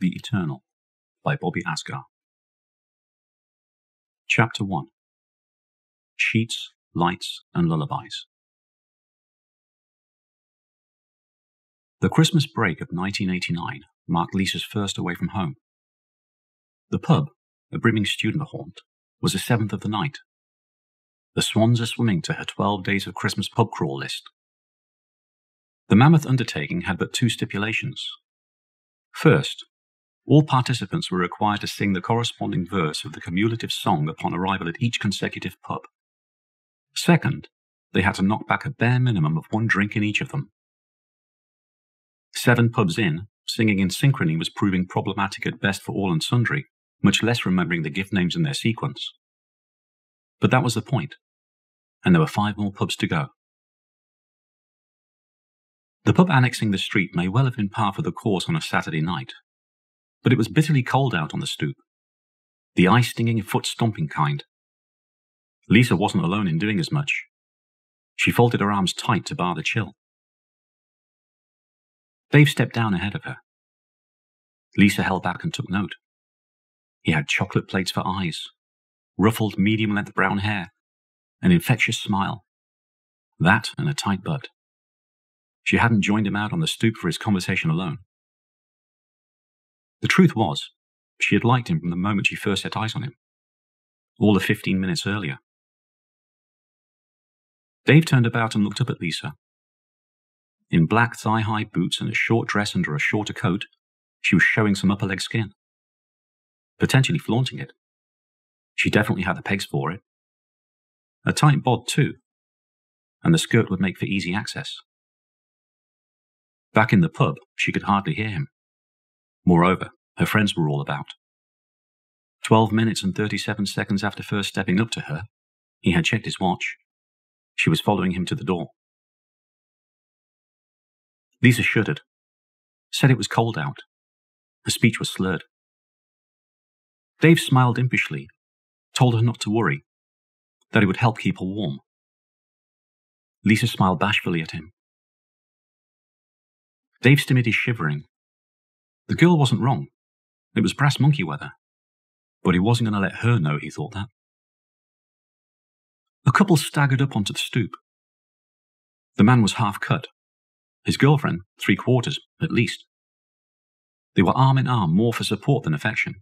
The Eternal by Bobby Asghar. Chapter 1 Sheets, Lights, and Lullabies. The Christmas break of 1989 marked Lisa's first away from home. The pub, a brimming student haunt, was the seventh of the night. The swans are swimming to her 12 days of Christmas pub crawl list. The mammoth undertaking had but two stipulations. First, all participants were required to sing the corresponding verse of the cumulative song upon arrival at each consecutive pub. Second, they had to knock back a bare minimum of one drink in each of them. Seven pubs in, singing in synchrony was proving problematic at best for all and sundry, much less remembering the gift names in their sequence. But that was the point, and there were five more pubs to go. The pub annexing the street may well have been par for the course on a Saturday night, but it was bitterly cold out on the stoop. The eye stinging, foot stomping kind. Lisa wasn't alone in doing as much. She folded her arms tight to bar the chill. Dave stepped down ahead of her. Lisa held back and took note. He had chocolate plates for eyes, ruffled medium length brown hair, an infectious smile. That and a tight butt. She hadn't joined him out on the stoop for his conversation alone. The truth was, she had liked him from the moment she first set eyes on him, all the 15 minutes earlier. Dave turned about and looked up at Lisa. In black thigh high boots and a short dress under a shorter coat, she was showing some upper leg skin, potentially flaunting it. She definitely had the pegs for it. A tight bod, too, and the skirt would make for easy access. Back in the pub, she could hardly hear him. Moreover, her friends were all about. Twelve minutes and thirty-seven seconds after first stepping up to her, he had checked his watch. She was following him to the door. Lisa shuddered, said it was cold out. Her speech was slurred. Dave smiled impishly, told her not to worry, that it would help keep her warm. Lisa smiled bashfully at him. Dave Stimid is shivering. The girl wasn't wrong. It was brass monkey weather. But he wasn't going to let her know he thought that. A couple staggered up onto the stoop. The man was half cut. His girlfriend, three quarters, at least. They were arm in arm, more for support than affection.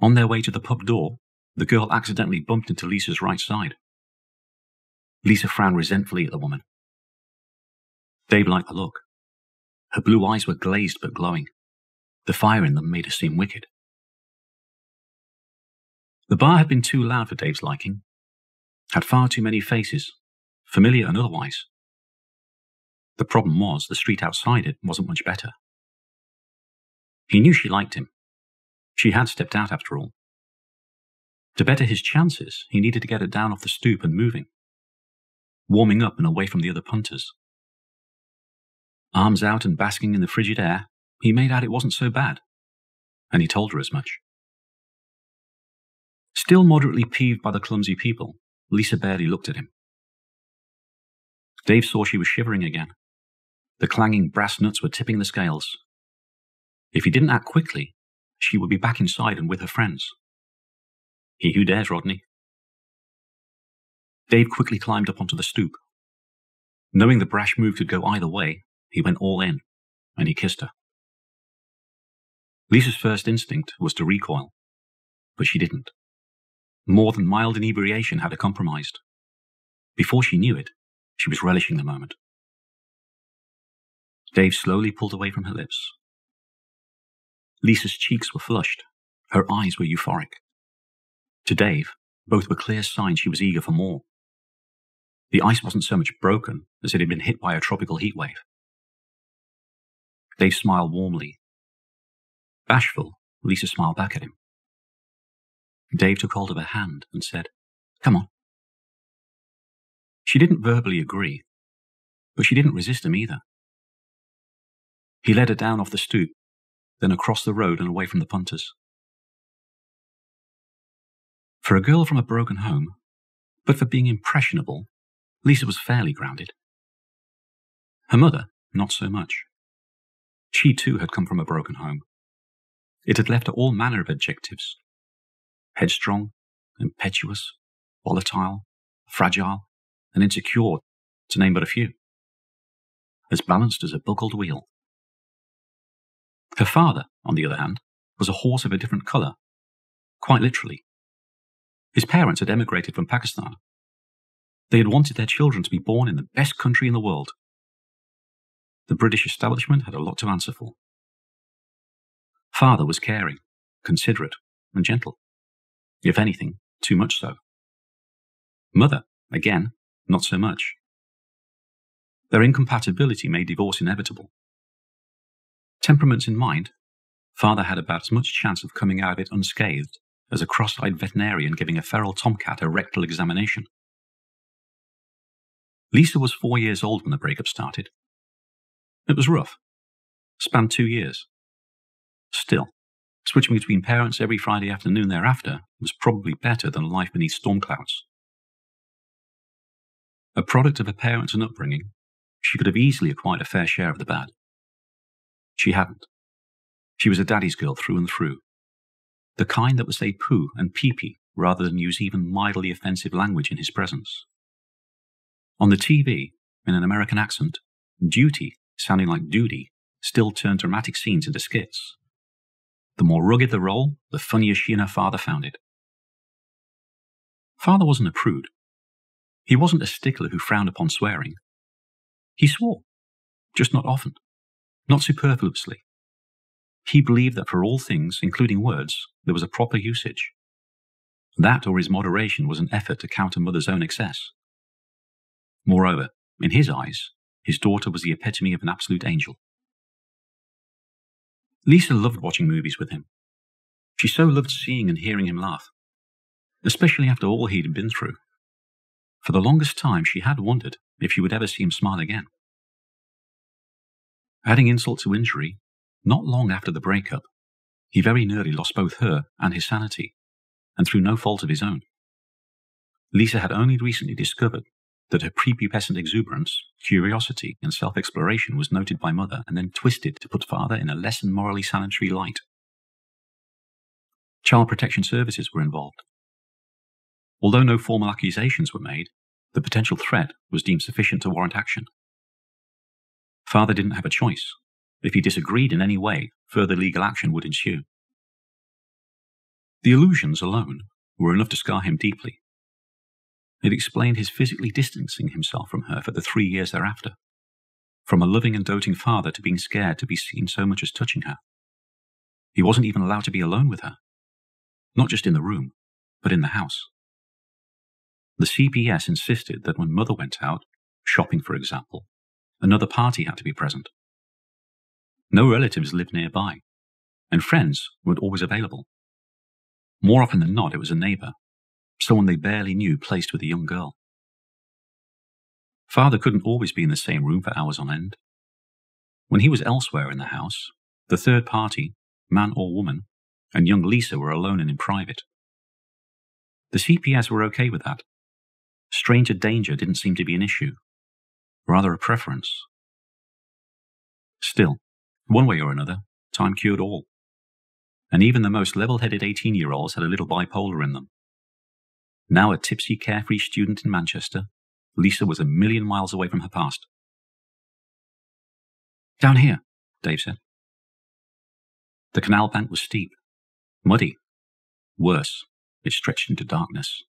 On their way to the pub door, the girl accidentally bumped into Lisa's right side. Lisa frowned resentfully at the woman. Dave liked the look. Her blue eyes were glazed but glowing. The fire in them made her seem wicked. The bar had been too loud for Dave's liking, had far too many faces, familiar and otherwise. The problem was the street outside it wasn't much better. He knew she liked him. She had stepped out after all. To better his chances, he needed to get her down off the stoop and moving, warming up and away from the other punters. Arms out and basking in the frigid air, he made out it wasn't so bad, and he told her as much. Still moderately peeved by the clumsy people, Lisa barely looked at him. Dave saw she was shivering again. The clanging brass nuts were tipping the scales. If he didn't act quickly, she would be back inside and with her friends. He who dares, Rodney. Dave quickly climbed up onto the stoop. Knowing the brash move could go either way, he went all in, and he kissed her. Lisa's first instinct was to recoil, but she didn't. More than mild inebriation had her compromised. Before she knew it, she was relishing the moment. Dave slowly pulled away from her lips. Lisa's cheeks were flushed, her eyes were euphoric. To Dave, both were clear signs she was eager for more. The ice wasn't so much broken as it had been hit by a tropical heatwave. Dave smiled warmly. Bashful, Lisa smiled back at him. Dave took hold of her hand and said, Come on. She didn't verbally agree, but she didn't resist him either. He led her down off the stoop, then across the road and away from the punters. For a girl from a broken home, but for being impressionable, Lisa was fairly grounded. Her mother, not so much. She too had come from a broken home. It had left her all manner of adjectives headstrong, impetuous, volatile, fragile, and insecure, to name but a few. As balanced as a buckled wheel. Her father, on the other hand, was a horse of a different colour, quite literally. His parents had emigrated from Pakistan. They had wanted their children to be born in the best country in the world. The British establishment had a lot to answer for. Father was caring, considerate, and gentle. If anything, too much so. Mother, again, not so much. Their incompatibility made divorce inevitable. Temperaments in mind, father had about as much chance of coming out of it unscathed as a cross eyed veterinarian giving a feral tomcat a rectal examination. Lisa was four years old when the breakup started. It was rough, spanned two years. Still, switching between parents every Friday afternoon thereafter was probably better than life beneath storm clouds. A product of her parents and upbringing, she could have easily acquired a fair share of the bad. She hadn't. She was a daddy's girl through and through. The kind that would say poo and pee pee rather than use even mildly offensive language in his presence. On the TV, in an American accent, duty, sounding like duty, still turned dramatic scenes into skits. The more rugged the role, the funnier she and her father found it. Father wasn't a prude. He wasn't a stickler who frowned upon swearing. He swore, just not often, not superfluously. He believed that for all things, including words, there was a proper usage. That or his moderation was an effort to counter mother's own excess. Moreover, in his eyes, his daughter was the epitome of an absolute angel. Lisa loved watching movies with him. She so loved seeing and hearing him laugh, especially after all he'd been through. For the longest time, she had wondered if she would ever see him smile again. Adding insult to injury, not long after the breakup, he very nearly lost both her and his sanity, and through no fault of his own. Lisa had only recently discovered that her prepubescent exuberance, curiosity, and self exploration was noted by mother and then twisted to put father in a less than morally sanitary light. Child Protection Services were involved. Although no formal accusations were made, the potential threat was deemed sufficient to warrant action. Father didn't have a choice. If he disagreed in any way, further legal action would ensue. The illusions alone were enough to scar him deeply, it explained his physically distancing himself from her for the three years thereafter, from a loving and doting father to being scared to be seen so much as touching her. He wasn't even allowed to be alone with her, not just in the room, but in the house. The CPS insisted that when mother went out, shopping for example, another party had to be present. No relatives lived nearby, and friends weren't always available. More often than not, it was a neighbor someone they barely knew placed with a young girl. Father couldn't always be in the same room for hours on end. When he was elsewhere in the house, the third party, man or woman, and young Lisa were alone and in private. The CPS were okay with that. Stranger danger didn't seem to be an issue, rather a preference. Still, one way or another, time cured all. And even the most level headed 18 year olds had a little bipolar in them. Now a tipsy, carefree student in Manchester, Lisa was a million miles away from her past. Down here, Dave said. The canal bank was steep, muddy. Worse, it stretched into darkness.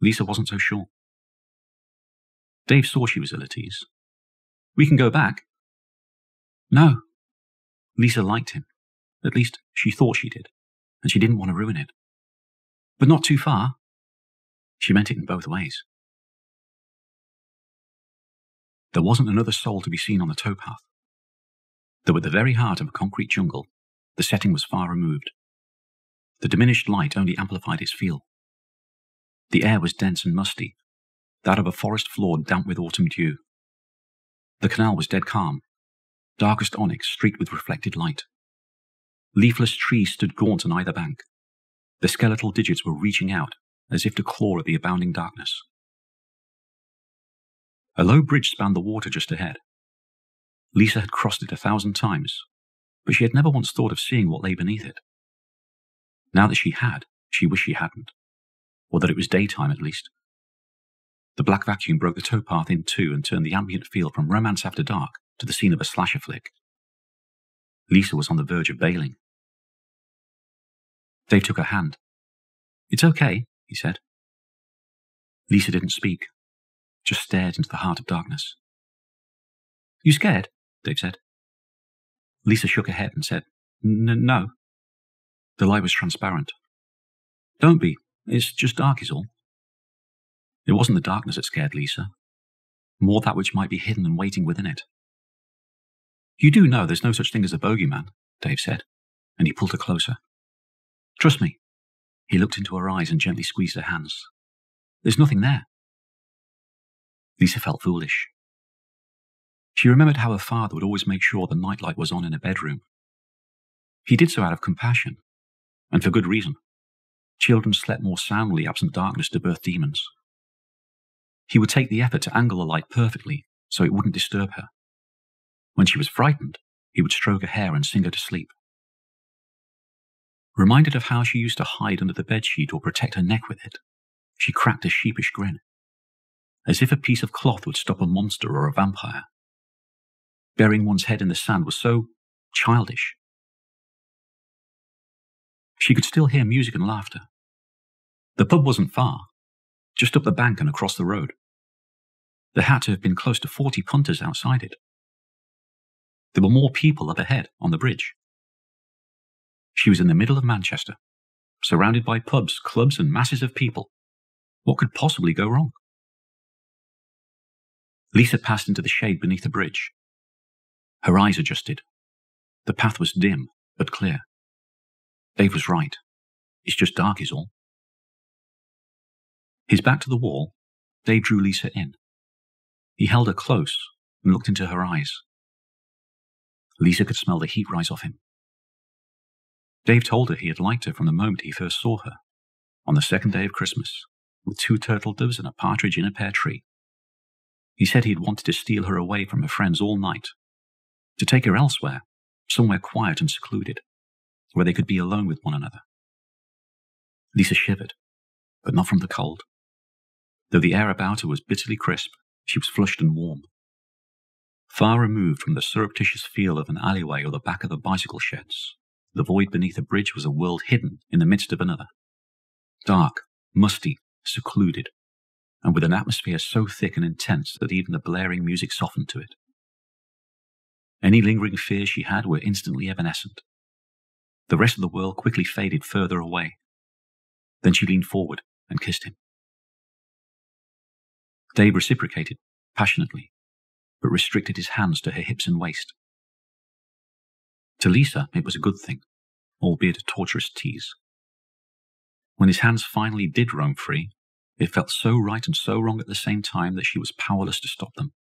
Lisa wasn't so sure. Dave saw she was ill at ease. We can go back. No. Lisa liked him. At least she thought she did, and she didn't want to ruin it. But not too far. She meant it in both ways. There wasn't another soul to be seen on the towpath. Though at the very heart of a concrete jungle, the setting was far removed. The diminished light only amplified its feel. The air was dense and musty, that of a forest floor damp with autumn dew. The canal was dead calm, darkest onyx streaked with reflected light. Leafless trees stood gaunt on either bank. The skeletal digits were reaching out, as if to claw at the abounding darkness. A low bridge spanned the water just ahead. Lisa had crossed it a thousand times, but she had never once thought of seeing what lay beneath it. Now that she had, she wished she hadn't, or that it was daytime at least. The black vacuum broke the towpath in two and turned the ambient feel from romance after dark to the scene of a slasher flick. Lisa was on the verge of bailing. Dave took her hand. It's okay, he said. Lisa didn't speak, just stared into the heart of darkness. You scared? Dave said. Lisa shook her head and said, No. The light was transparent. Don't be. It's just dark, is all. It wasn't the darkness that scared Lisa, more that which might be hidden and waiting within it. You do know there's no such thing as a bogeyman, Dave said, and he pulled her closer. Trust me. He looked into her eyes and gently squeezed her hands. There's nothing there. Lisa felt foolish. She remembered how her father would always make sure the nightlight was on in her bedroom. He did so out of compassion, and for good reason. Children slept more soundly absent darkness to birth demons. He would take the effort to angle the light perfectly so it wouldn't disturb her. When she was frightened, he would stroke her hair and sing her to sleep. Reminded of how she used to hide under the bedsheet or protect her neck with it, she cracked a sheepish grin, as if a piece of cloth would stop a monster or a vampire. Burying one's head in the sand was so childish. She could still hear music and laughter. The pub wasn't far, just up the bank and across the road. There had to have been close to 40 punters outside it. There were more people up ahead on the bridge. She was in the middle of Manchester, surrounded by pubs, clubs, and masses of people. What could possibly go wrong? Lisa passed into the shade beneath the bridge. Her eyes adjusted. The path was dim, but clear. Dave was right. It's just dark, is all. His back to the wall, Dave drew Lisa in. He held her close and looked into her eyes. Lisa could smell the heat rise off him. Dave told her he had liked her from the moment he first saw her, on the second day of Christmas, with two turtle doves and a partridge in a pear tree. He said he had wanted to steal her away from her friends all night, to take her elsewhere, somewhere quiet and secluded, where they could be alone with one another. Lisa shivered, but not from the cold. Though the air about her was bitterly crisp, she was flushed and warm. Far removed from the surreptitious feel of an alleyway or the back of the bicycle sheds, the void beneath a bridge was a world hidden in the midst of another. Dark, musty, secluded, and with an atmosphere so thick and intense that even the blaring music softened to it. Any lingering fears she had were instantly evanescent. The rest of the world quickly faded further away. Then she leaned forward and kissed him. Dave reciprocated, passionately, but restricted his hands to her hips and waist. To Lisa, it was a good thing, albeit a torturous tease. When his hands finally did roam free, it felt so right and so wrong at the same time that she was powerless to stop them.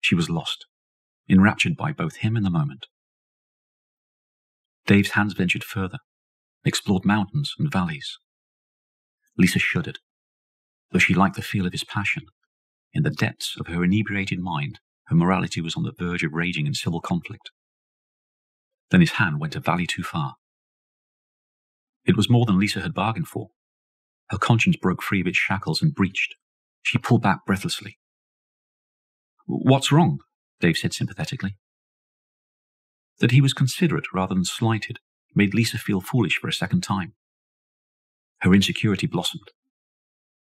She was lost, enraptured by both him and the moment. Dave's hands ventured further, explored mountains and valleys. Lisa shuddered, though she liked the feel of his passion. In the depths of her inebriated mind, her morality was on the verge of raging in civil conflict. Then his hand went a valley too far. It was more than Lisa had bargained for. Her conscience broke free of its shackles and breached. She pulled back breathlessly. What's wrong? Dave said sympathetically. That he was considerate rather than slighted made Lisa feel foolish for a second time. Her insecurity blossomed.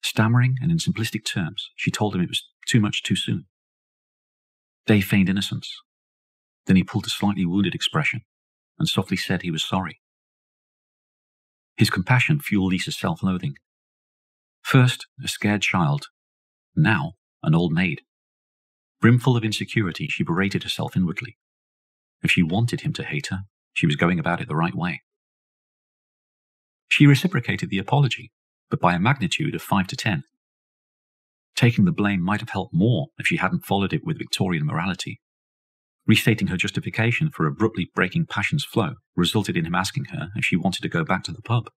Stammering and in simplistic terms, she told him it was too much too soon. Dave feigned innocence. Then he pulled a slightly wounded expression and softly said he was sorry. His compassion fueled Lisa's self loathing. First, a scared child, now, an old maid. Brimful of insecurity, she berated herself inwardly. If she wanted him to hate her, she was going about it the right way. She reciprocated the apology, but by a magnitude of five to ten. Taking the blame might have helped more if she hadn't followed it with Victorian morality. Restating her justification for abruptly breaking passion's flow resulted in him asking her if she wanted to go back to the pub.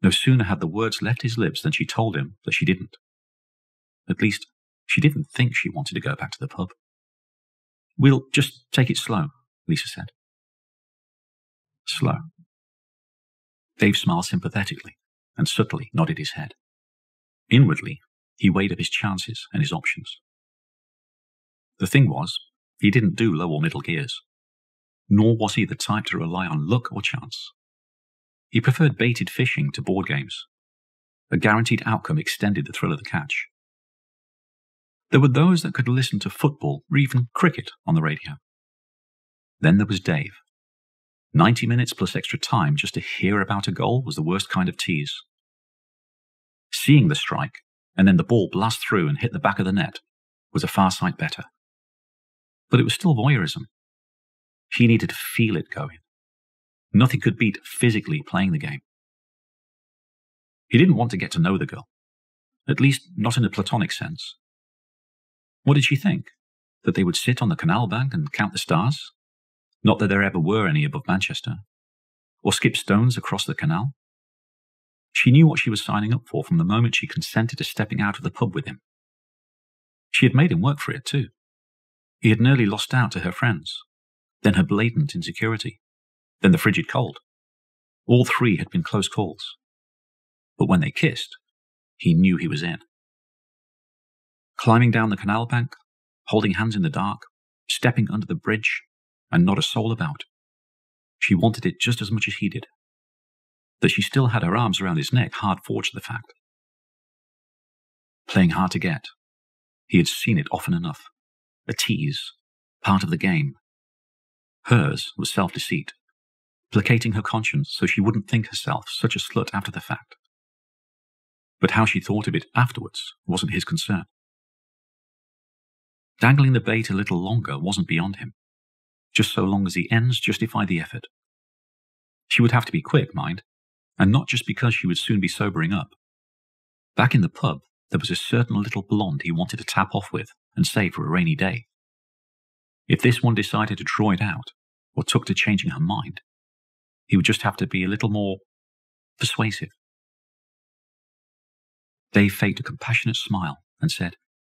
No sooner had the words left his lips than she told him that she didn't. At least, she didn't think she wanted to go back to the pub. We'll just take it slow, Lisa said. Slow. Dave smiled sympathetically and subtly nodded his head. Inwardly, he weighed up his chances and his options. The thing was, he didn't do low or middle gears, nor was he the type to rely on luck or chance. He preferred baited fishing to board games. A guaranteed outcome extended the thrill of the catch. There were those that could listen to football or even cricket on the radio. Then there was Dave. 90 minutes plus extra time just to hear about a goal was the worst kind of tease. Seeing the strike, and then the ball blast through and hit the back of the net, was a far sight better. But it was still voyeurism. He needed to feel it going. Nothing could beat physically playing the game. He didn't want to get to know the girl, at least not in a platonic sense. What did she think? That they would sit on the canal bank and count the stars? Not that there ever were any above Manchester. Or skip stones across the canal? She knew what she was signing up for from the moment she consented to stepping out of the pub with him. She had made him work for it, too. He had nearly lost out to her friends, then her blatant insecurity, then the frigid cold. All three had been close calls. But when they kissed, he knew he was in. Climbing down the canal bank, holding hands in the dark, stepping under the bridge, and not a soul about. She wanted it just as much as he did. That she still had her arms around his neck hard forged the fact. Playing hard to get. He had seen it often enough. A tease, part of the game. Hers was self deceit, placating her conscience so she wouldn't think herself such a slut after the fact. But how she thought of it afterwards wasn't his concern. Dangling the bait a little longer wasn't beyond him, just so long as the ends justified the effort. She would have to be quick, mind, and not just because she would soon be sobering up. Back in the pub, there was a certain little blonde he wanted to tap off with and save for a rainy day. If this one decided to draw it out, or took to changing her mind, he would just have to be a little more persuasive. Dave faked a compassionate smile and said,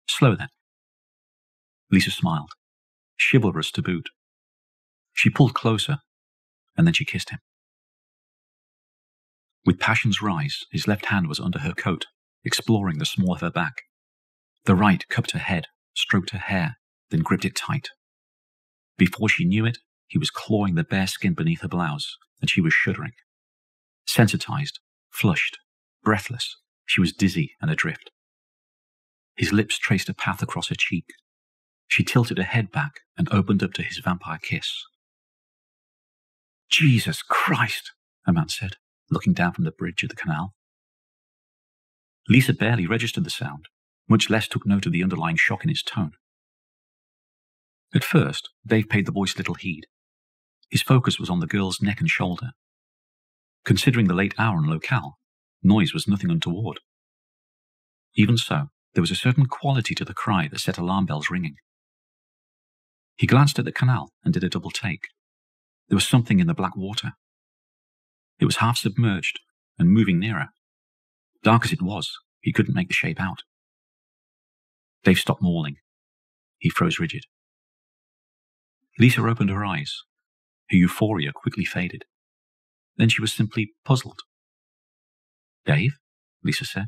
Slow then. Lisa smiled, chivalrous to boot. She pulled closer, and then she kissed him. With passion's rise, his left hand was under her coat, exploring the small of her back. The right cupped her head, stroked her hair, then gripped it tight. Before she knew it, he was clawing the bare skin beneath her blouse, and she was shuddering. Sensitized, flushed, breathless, she was dizzy and adrift. His lips traced a path across her cheek. She tilted her head back and opened up to his vampire kiss. Jesus Christ, a man said, looking down from the bridge of the canal. Lisa barely registered the sound, much less took note of the underlying shock in his tone. At first, Dave paid the voice little heed. His focus was on the girl's neck and shoulder. Considering the late hour and locale, noise was nothing untoward. Even so, there was a certain quality to the cry that set alarm bells ringing. He glanced at the canal and did a double take. There was something in the black water. It was half submerged and moving nearer. Dark as it was, he couldn't make the shape out. Dave stopped mauling. He froze rigid. Lisa opened her eyes. Her euphoria quickly faded. Then she was simply puzzled. Dave? Lisa said.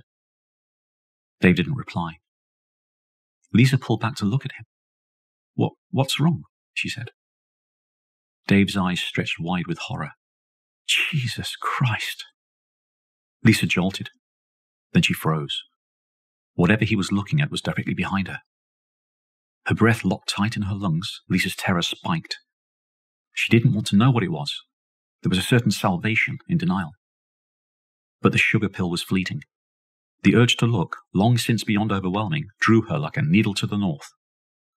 Dave didn't reply. Lisa pulled back to look at him. What, what's wrong? she said. Dave's eyes stretched wide with horror. Jesus Christ. Lisa jolted. Then she froze. Whatever he was looking at was directly behind her. Her breath locked tight in her lungs, Lisa's terror spiked. She didn't want to know what it was. There was a certain salvation in denial. But the sugar pill was fleeting. The urge to look, long since beyond overwhelming, drew her like a needle to the north.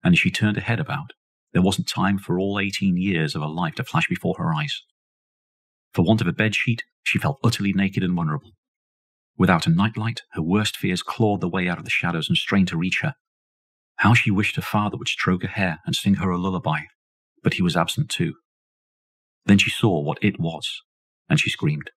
And as she turned her head about, there wasn't time for all 18 years of her life to flash before her eyes. For want of a bedsheet, she felt utterly naked and vulnerable. Without a nightlight, her worst fears clawed their way out of the shadows and strained to reach her. How she wished her father would stroke her hair and sing her a lullaby, but he was absent too. Then she saw what it was, and she screamed.